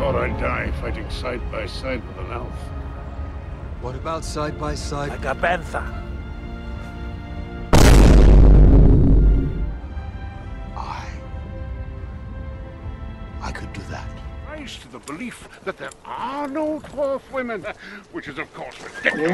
thought I'd die fighting side by side with an elf. What about side by side? Like a bantha. I... I could do that. Rise to the belief that there are no dwarf women, which is of course ridiculous.